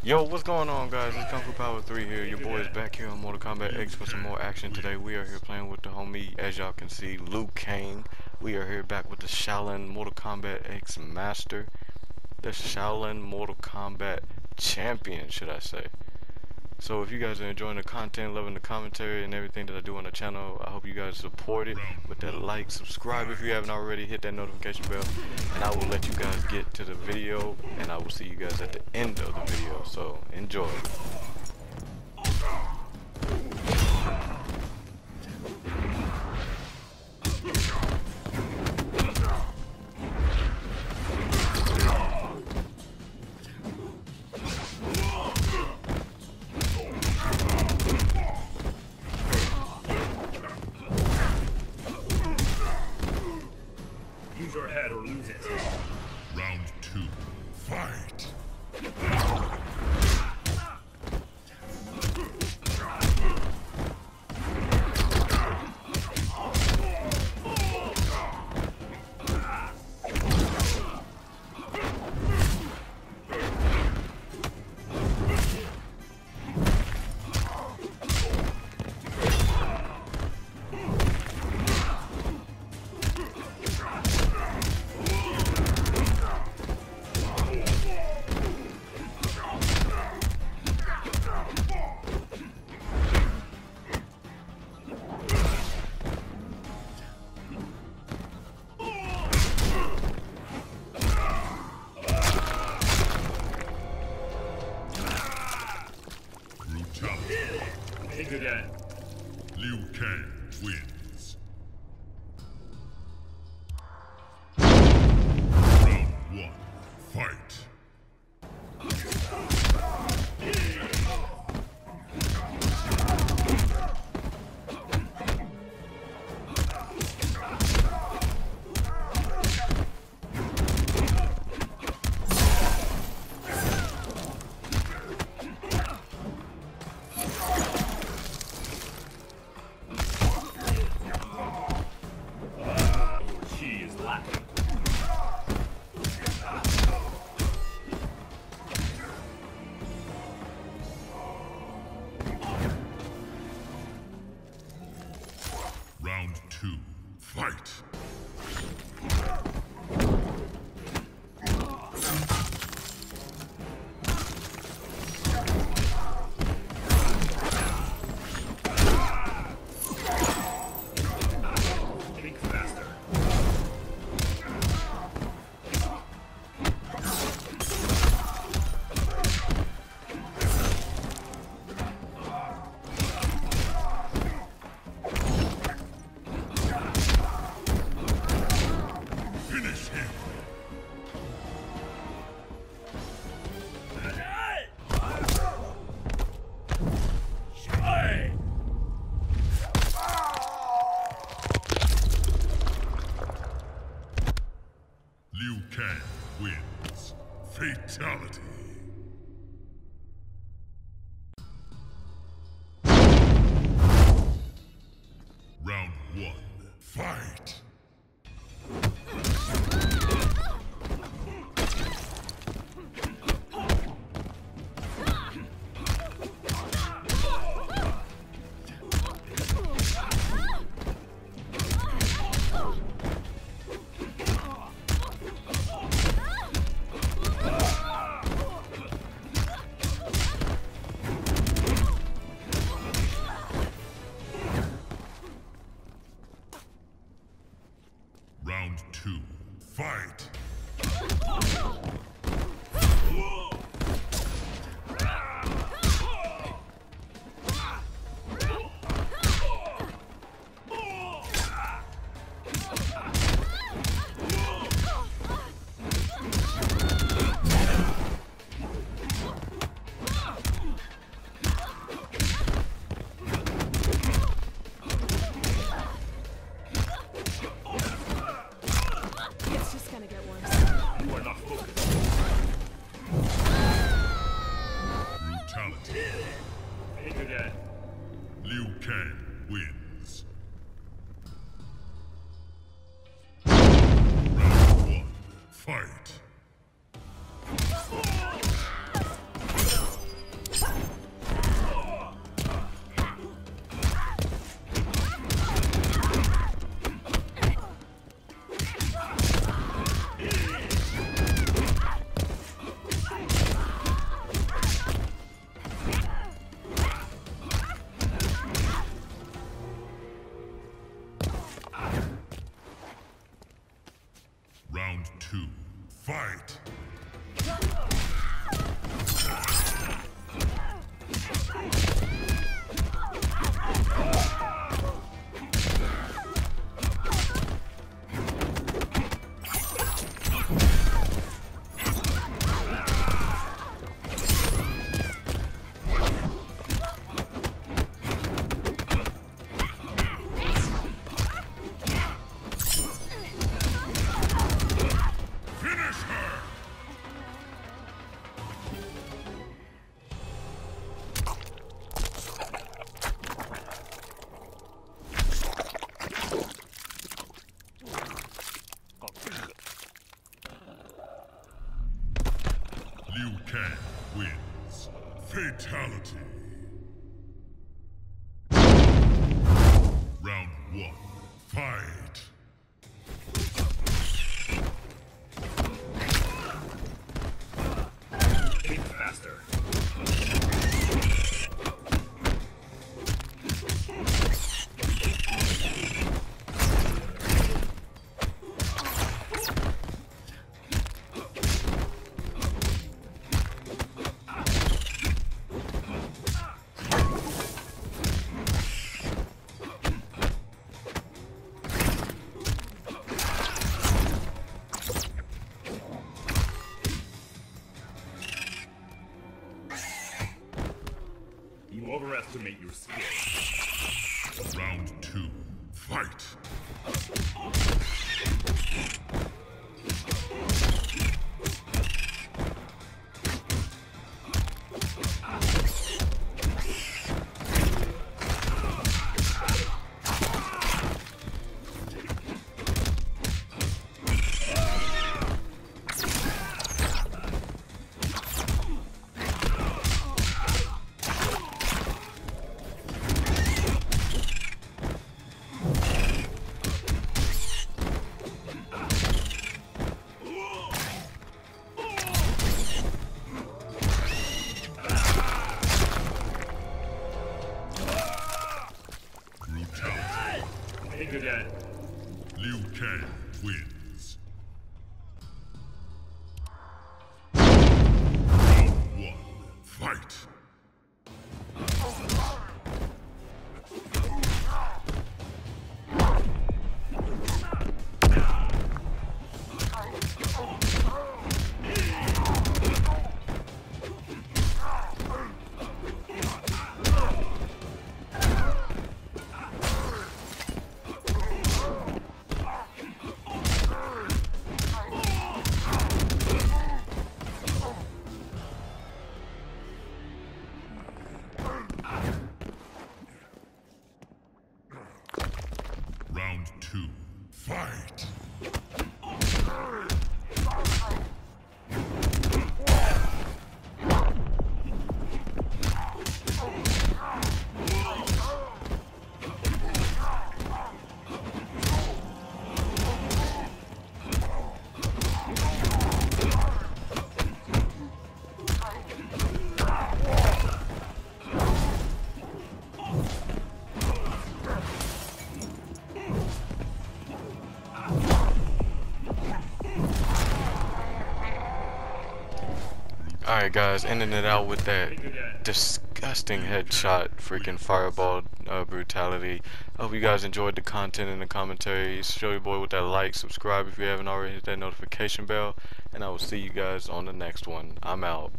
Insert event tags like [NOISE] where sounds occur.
Yo, what's going on guys? It's Kung Fu Power 3 here. Your boy is back here on Mortal Kombat X for some more action today. We are here playing with the homie, as y'all can see, Liu Kang. We are here back with the Shaolin Mortal Kombat X Master. The Shaolin Mortal Kombat Champion, should I say. So if you guys are enjoying the content, loving the commentary and everything that I do on the channel, I hope you guys support it with that like, subscribe if you haven't already, hit that notification bell, and I will let you guys get to the video, and I will see you guys at the end of the video. So enjoy. Fight! Round two, fight! [LAUGHS] two, fight! Wins. Fatality. Round one. Fight. You your skill. Round two. Fight. Think again. Liu Kang wins. Alright guys, ending it out with that disgusting headshot, freaking fireball uh, brutality. I hope you guys enjoyed the content and the commentary. Show your boy with that like, subscribe if you haven't already, hit that notification bell, and I will see you guys on the next one. I'm out.